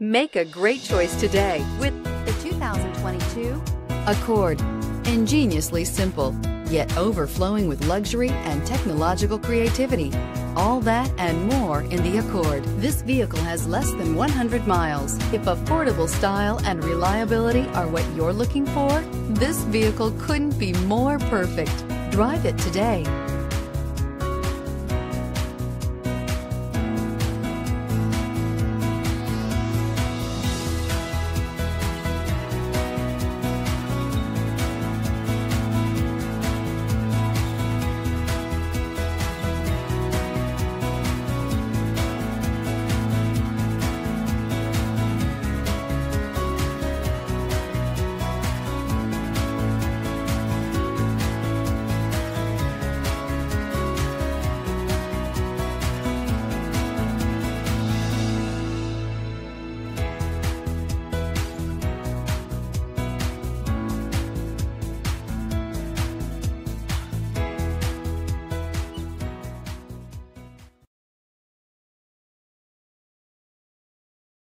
Make a great choice today with the 2022 Accord. Ingeniously simple, yet overflowing with luxury and technological creativity. All that and more in the Accord. This vehicle has less than 100 miles. If affordable style and reliability are what you're looking for, this vehicle couldn't be more perfect. Drive it today.